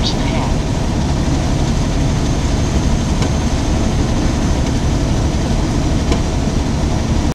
Absolutely.